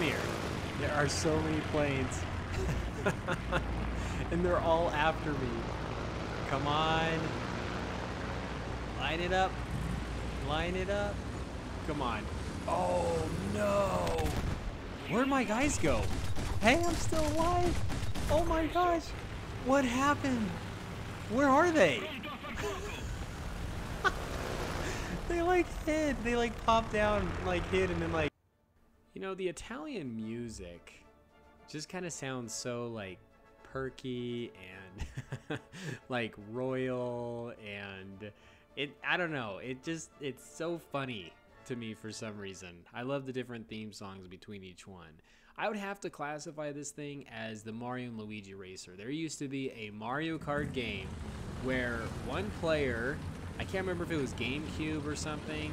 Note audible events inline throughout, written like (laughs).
Here. There are so many planes. (laughs) and they're all after me. Come on. Line it up. Line it up. Come on. Oh no. Where'd my guys go? Hey, I'm still alive. Oh my gosh. What happened? Where are they? (laughs) they like hid. They like popped down, like hid, and then like. You know, the Italian music just kind of sounds so like perky and (laughs) like royal and it I don't know, it just it's so funny to me for some reason. I love the different theme songs between each one. I would have to classify this thing as the Mario and Luigi Racer. There used to be a Mario Kart game where one player, I can't remember if it was GameCube or something,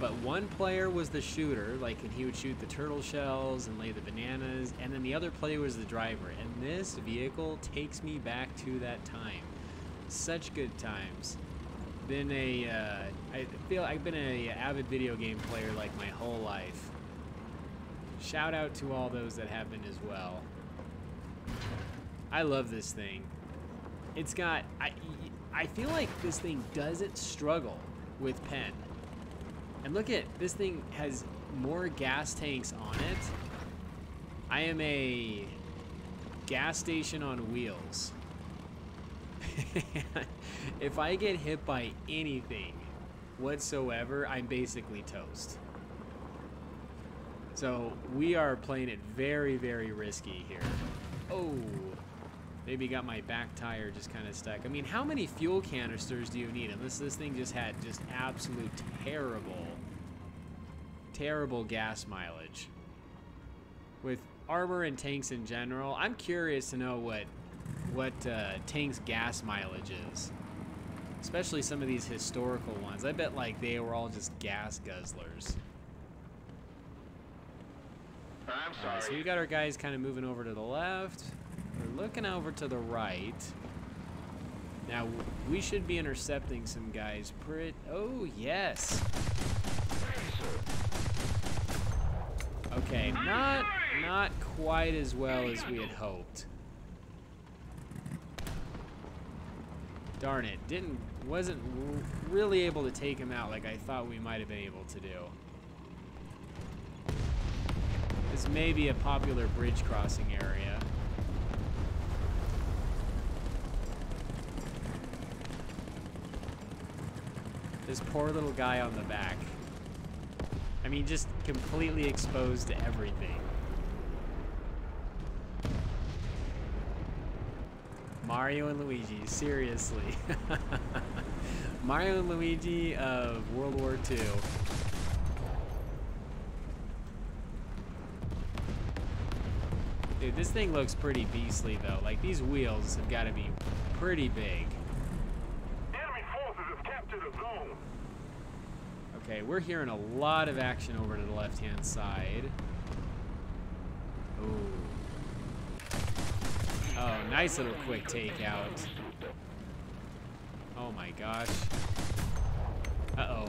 but one player was the shooter, like, and he would shoot the turtle shells and lay the bananas, and then the other player was the driver. And this vehicle takes me back to that time. Such good times. Been a, uh, I feel I've been a avid video game player like my whole life. Shout out to all those that have been as well. I love this thing. It's got, I, I feel like this thing doesn't struggle with pen. And look at, this thing has more gas tanks on it. I am a gas station on wheels. (laughs) if I get hit by anything whatsoever, I'm basically toast. So we are playing it very, very risky here. Oh, maybe got my back tire just kind of stuck. I mean, how many fuel canisters do you need? Unless this thing just had just absolute terrible, terrible gas mileage. With armor and tanks in general, I'm curious to know what what uh, tanks gas mileage is. Especially some of these historical ones. I bet like they were all just gas guzzlers. I'm sorry. Alright, so we got our guys kind of moving over to the left. We're looking over to the right. Now, we should be intercepting some guys pretty... Oh, yes. Okay, not, not quite as well as we had hoped. Darn it, didn't, wasn't really able to take him out like I thought we might have been able to do. This may be a popular bridge crossing area. This poor little guy on the back. I mean, just completely exposed to everything. Mario and Luigi, seriously. (laughs) Mario and Luigi of World War II. Dude, this thing looks pretty beastly though. Like these wheels have got to be pretty big. Enemy forces have captured a zone. Okay, we're hearing a lot of action over to the left-hand side. Oh, nice little quick takeout. Oh my gosh. Uh-oh.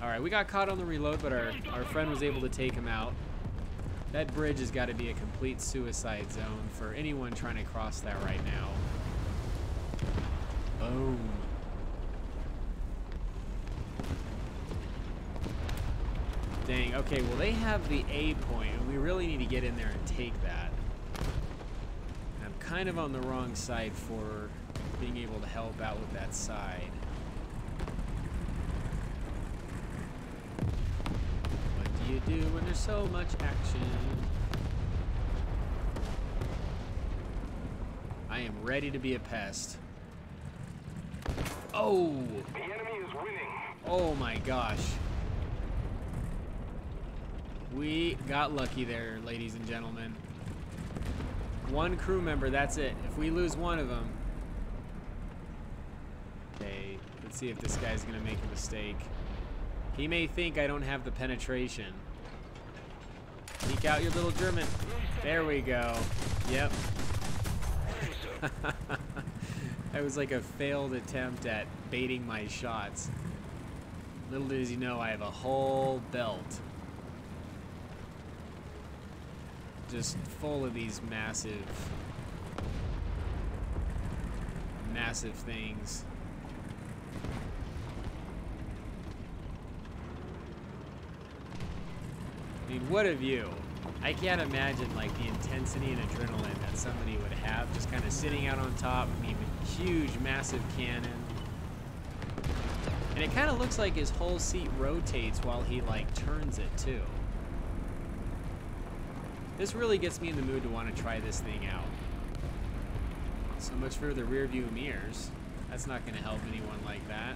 Alright, we got caught on the reload, but our, our friend was able to take him out. That bridge has got to be a complete suicide zone for anyone trying to cross that right now. Boom. Okay, well they have the A point, and we really need to get in there and take that. I'm kind of on the wrong side for being able to help out with that side. What do you do when there's so much action? I am ready to be a pest. Oh! The enemy is winning. Oh my gosh. We got lucky there, ladies and gentlemen. One crew member, that's it. If we lose one of them... Okay, let's see if this guy's gonna make a mistake. He may think I don't have the penetration. Peek out your little German. There we go. Yep. (laughs) that was like a failed attempt at baiting my shots. Little does he know I have a whole belt. Just full of these massive, massive things. I mean, what a view. I can't imagine like the intensity and adrenaline that somebody would have just kind of sitting out on top. I mean, huge, massive cannon. And it kind of looks like his whole seat rotates while he like turns it too. This really gets me in the mood to want to try this thing out. So much for the rear view mirrors. That's not going to help anyone like that.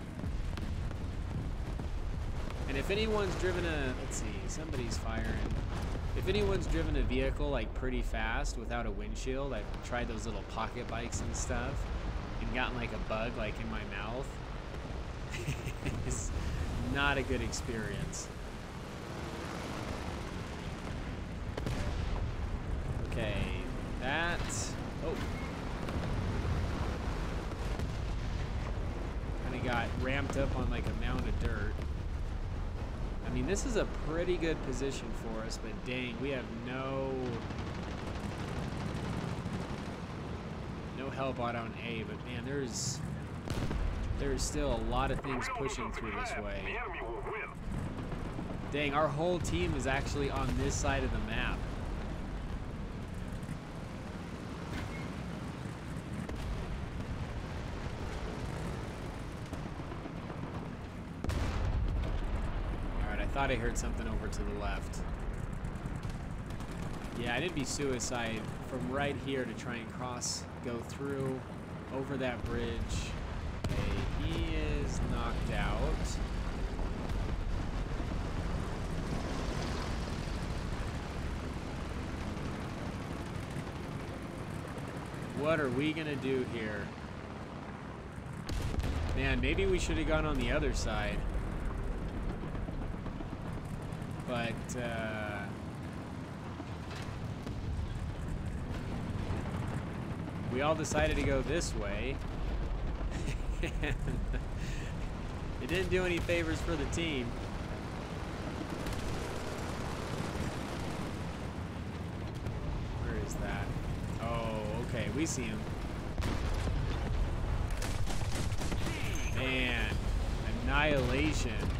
And if anyone's driven a, let's see, somebody's firing. If anyone's driven a vehicle like pretty fast without a windshield, I've tried those little pocket bikes and stuff and gotten like a bug like in my mouth. (laughs) it's not a good experience. Okay, that, oh. Kinda got ramped up on like a mound of dirt. I mean, this is a pretty good position for us, but dang, we have no no help out on A. But man, there's there's still a lot of things pushing through this way. Dang, our whole team is actually on this side of the map. Alright, I thought I heard something over to the left. Yeah, I didn't be suicide from right here to try and cross, go through, over that bridge. Okay, he is knocked out. What are we gonna do here? Man, maybe we should have gone on the other side. But, uh... We all decided to go this way. (laughs) it didn't do any favors for the team. Where is that? Oh, okay, we see him. Man, annihilation.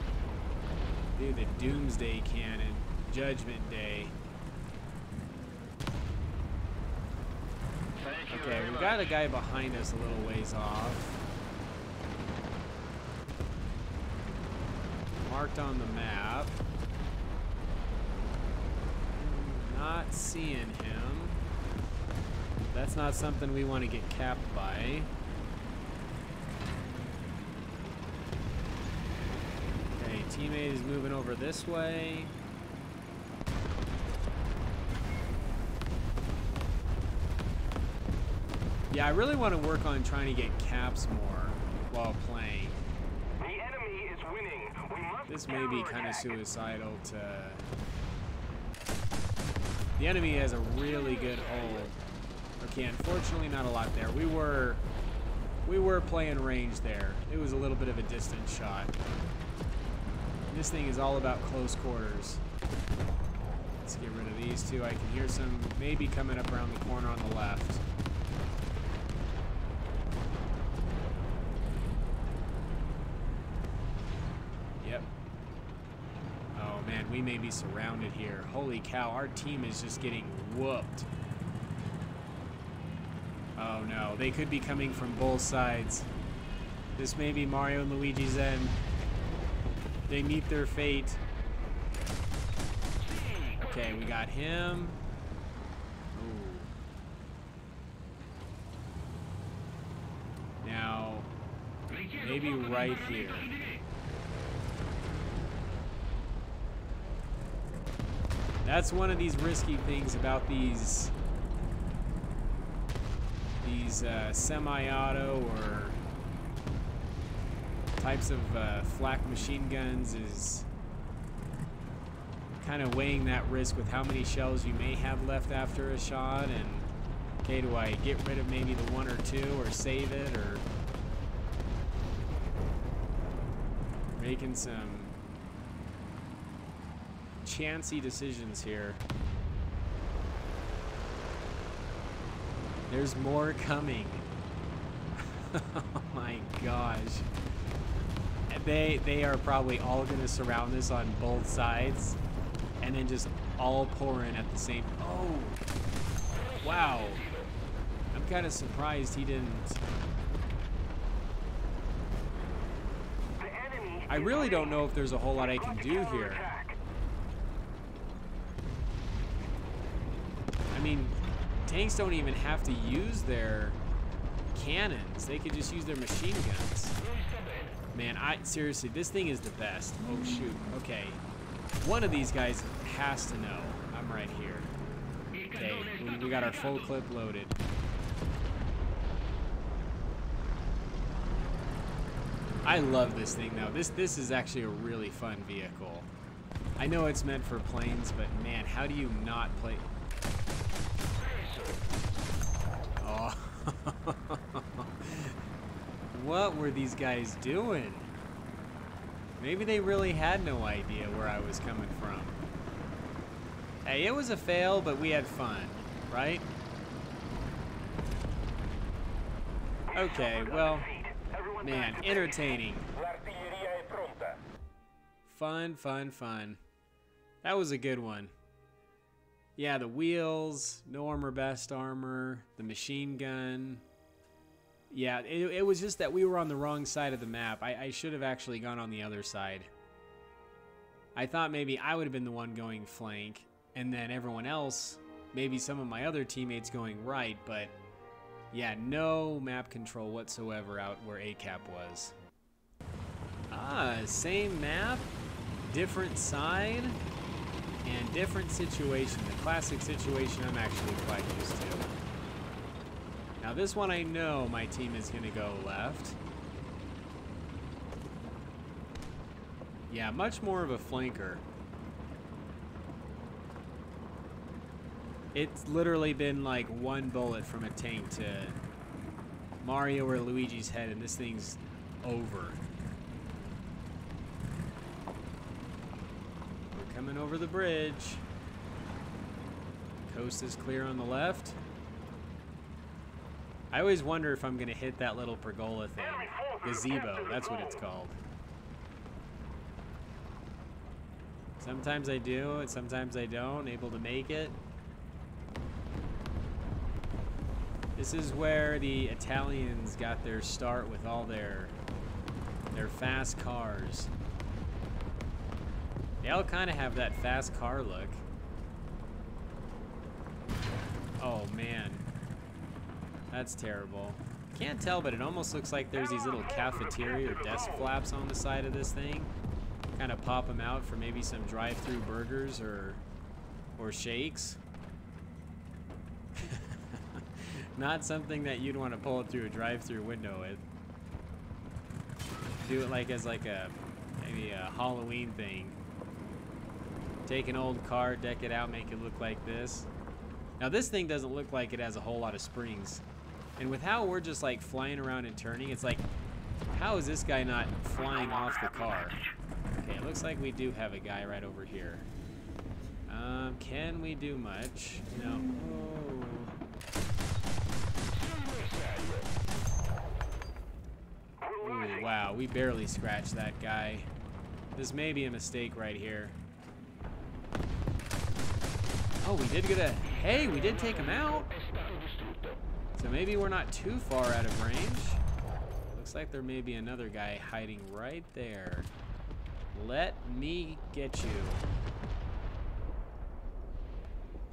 Dude, the Doomsday Cannon, Judgment Day. Okay, we got a guy behind us a little ways off. Marked on the map. Not seeing him. That's not something we want to get capped by. Okay, teammate is moving over this way. Yeah, I really want to work on trying to get caps more while playing. The enemy is winning. We must This may be kind of suicidal to... The enemy has a really good hold. Okay, unfortunately not a lot there. We were... We were playing range there. It was a little bit of a distant shot. This thing is all about close quarters. Let's get rid of these two. I can hear some maybe coming up around the corner on the left. Yep. Oh man, we may be surrounded here. Holy cow, our team is just getting whooped. Oh no, they could be coming from both sides. This may be Mario and Luigi's end. They meet their fate. Okay, we got him. Now, maybe right here. That's one of these risky things about these these uh, semi-auto or types of uh, flak machine guns is kind of weighing that risk with how many shells you may have left after a shot and okay do I get rid of maybe the one or two or save it or making some chancy decisions here There's more coming. (laughs) oh my gosh. They they are probably all gonna surround this on both sides and then just all pour in at the same Oh wow. I'm kinda surprised he didn't I really don't know if there's a whole lot I can do here. I mean, tanks don't even have to use their cannons. They could just use their machine guns. Man, I seriously, this thing is the best. Oh shoot. Okay. One of these guys has to know. I'm right here. Okay, we, got our full clip loaded. I love this thing though. This this is actually a really fun vehicle. I know it's meant for planes, but man, how do you not play? (laughs) Oh. (laughs) what were these guys doing? Maybe they really had no idea where I was coming from. Hey, it was a fail, but we had fun, right? Okay, well, man, entertaining. Fun, fun, fun. That was a good one. Yeah, the wheels, no armor, best armor, the machine gun. Yeah, it, it was just that we were on the wrong side of the map. I, I should have actually gone on the other side. I thought maybe I would have been the one going flank, and then everyone else, maybe some of my other teammates going right, but yeah, no map control whatsoever out where ACAP was. Ah, same map, different side, and different situation. The classic situation I'm actually quite used to. Now this one I know my team is to go left. Yeah, much more of a flanker. It's literally been like one bullet from a tank to Mario or Luigi's head and this thing's over. We're coming over the bridge. Coast is clear on the left. I always wonder if I'm going to hit that little pergola thing. Gazebo, that's what it's called. Sometimes I do, and sometimes I don't. Able to make it. This is where the Italians got their start with all their their fast cars. They all kind of have that fast car look. Oh man. That's terrible. Can't tell, but it almost looks like there's these little cafeteria or desk flaps on the side of this thing. Kind of pop them out for maybe some drive-through burgers or or shakes. (laughs) Not something that you'd want to pull through a drive-through window with. Do it like as like a maybe a Halloween thing. Take an old car, deck it out, make it look like this. Now this thing doesn't look like it has a whole lot of springs. And with how we're just like flying around and turning, it's like, how is this guy not flying off the car? Okay, it looks like we do have a guy right over here. Um, can we do much? No. Oh. Ooh, wow, we barely scratched that guy. This may be a mistake right here. Oh, we did get a... Hey, we did take him out. So maybe we're not too far out of range. Looks like there may be another guy hiding right there. Let me get you.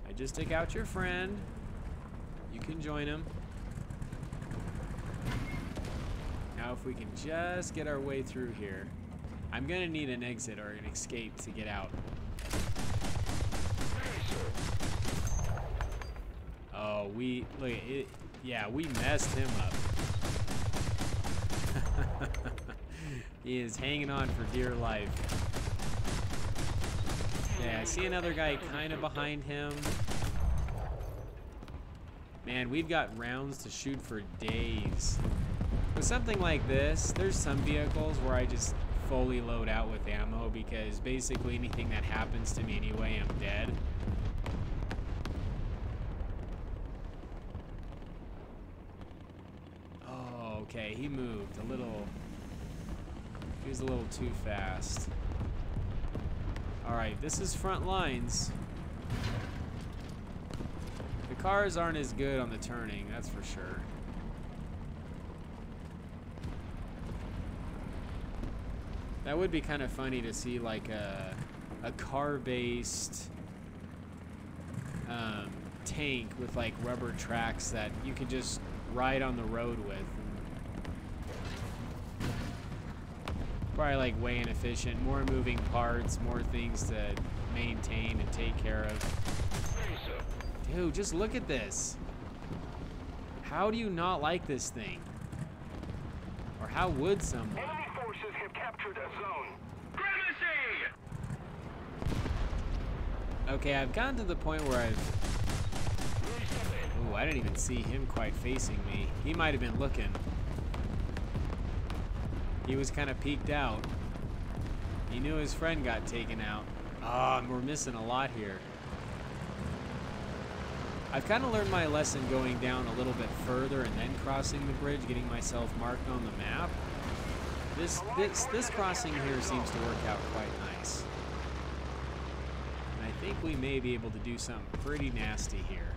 I just took out your friend. You can join him. Now if we can just get our way through here. I'm gonna need an exit or an escape to get out. Oh, look, it, yeah, we messed him up. (laughs) he is hanging on for dear life. Yeah, I see another guy kind of behind him. Man, we've got rounds to shoot for days. With something like this, there's some vehicles where I just fully load out with ammo because basically anything that happens to me anyway, I'm dead. Okay, moved a little. He was a little too fast. All right, this is front lines. The cars aren't as good on the turning, that's for sure. That would be kind of funny to see like a, a car-based um, tank with like rubber tracks that you could just ride on the road with. Probably like way inefficient, more moving parts, more things to maintain and take care of. Dude, just look at this. How do you not like this thing? Or how would someone? Enemy forces have captured a zone. Okay, I've gotten to the point where I've... Ooh, I didn't even see him quite facing me. He might have been looking. He was kind of peeked out. He knew his friend got taken out. Ah, we're missing a lot here. I've kind of learned my lesson going down a little bit further and then crossing the bridge, getting myself marked on the map. This this this crossing here seems to work out quite nice. And I think we may be able to do something pretty nasty here.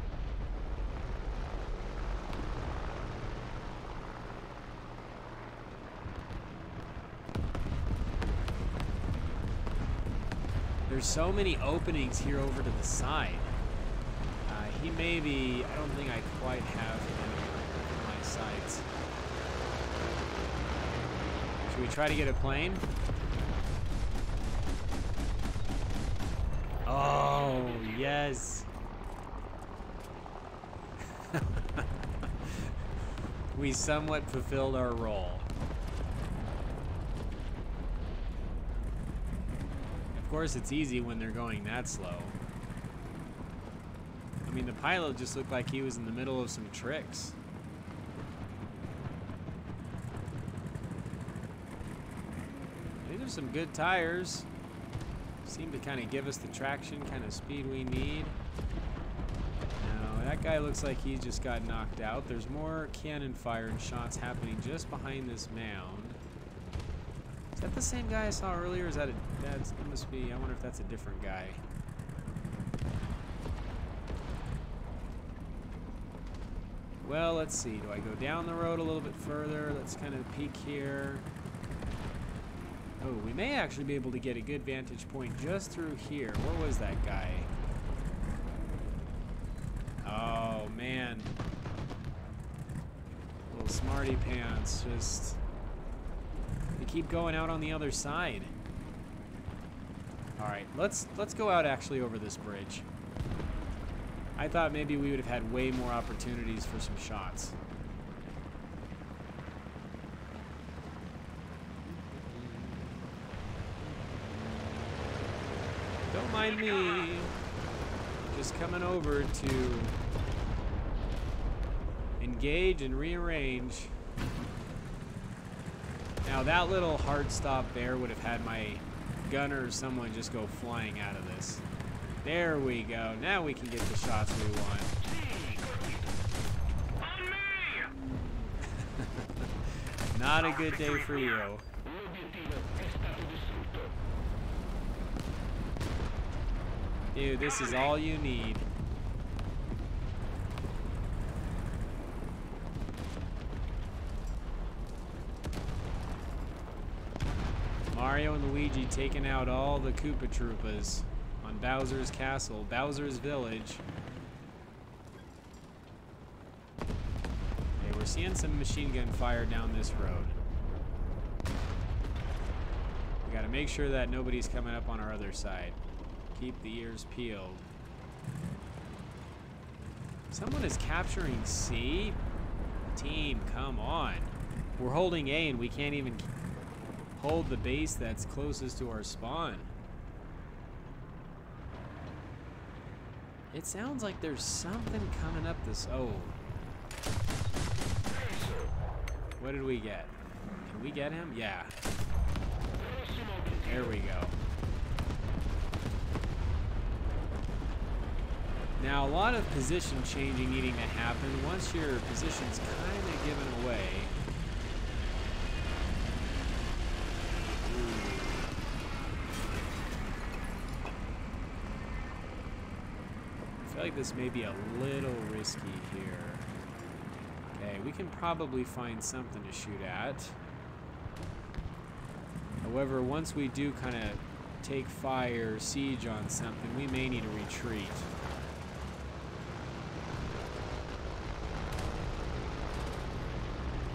There's so many openings here over to the side. Uh, he may be, I don't think I quite have him in my sights. Should we try to get a plane? Oh, yes. (laughs) we somewhat fulfilled our role. Of course, it's easy when they're going that slow. I mean, the pilot just looked like he was in the middle of some tricks. These are some good tires. Seem to kind of give us the traction, kind of speed we need. Now, that guy looks like he just got knocked out. There's more cannon fire and shots happening just behind this mound. Is that the same guy I saw earlier? Is that a, that must be, I wonder if that's a different guy. Well, let's see. Do I go down the road a little bit further? Let's kind of peek here. Oh, we may actually be able to get a good vantage point just through here. Where was that guy? Oh, man. Little smarty pants. Just... They keep going out on the other side. All right, let's let's go out actually over this bridge. I thought maybe we would have had way more opportunities for some shots. Don't mind me. Just coming over to engage and rearrange. Now that little hard stop there would have had my gunner or someone just go flying out of this. There we go. Now we can get the shots we want. (laughs) Not a good day for you. Dude, this is all you need. Mario and Luigi taking out all the Koopa Troopas on Bowser's Castle, Bowser's Village. Hey, we're seeing some machine gun fire down this road. We gotta make sure that nobody's coming up on our other side. Keep the ears peeled. Someone is capturing C? Team, come on. We're holding A and we can't even hold the base that's closest to our spawn. It sounds like there's something coming up this. Oh. What did we get? Can we get him? Yeah. There we go. Now, a lot of position changing needing to happen. Once your position's kind of given away, feel like this may be a little risky here. Okay, we can probably find something to shoot at. However, once we do kind of take fire, siege on something, we may need to retreat.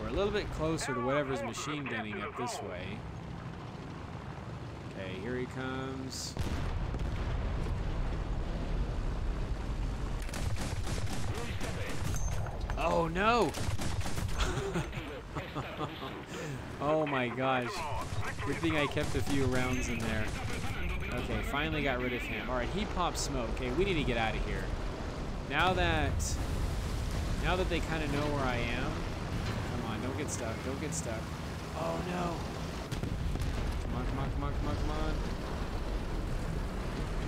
We're a little bit closer to whatever's machine gunning up this way. Okay, here he comes. Oh no! (laughs) oh my gosh. Good thing I kept a few rounds in there. Okay, finally got rid of him. Alright, he popped smoke. Okay, we need to get out of here. Now that now that they kind of know where I am. Come on, don't get stuck. Don't get stuck. Oh no. Come on, come on, come on, come on, come on.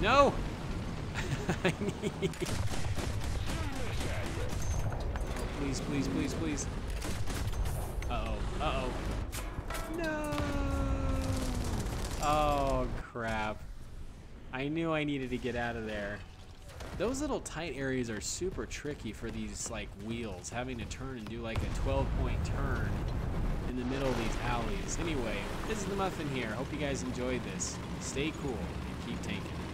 No! (laughs) Please, please, please, please. Uh-oh, uh-oh. No! Oh, crap. I knew I needed to get out of there. Those little tight areas are super tricky for these, like, wheels, having to turn and do, like, a 12-point turn in the middle of these alleys. Anyway, this is the Muffin here. Hope you guys enjoyed this. Stay cool and keep tanking.